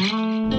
Bye.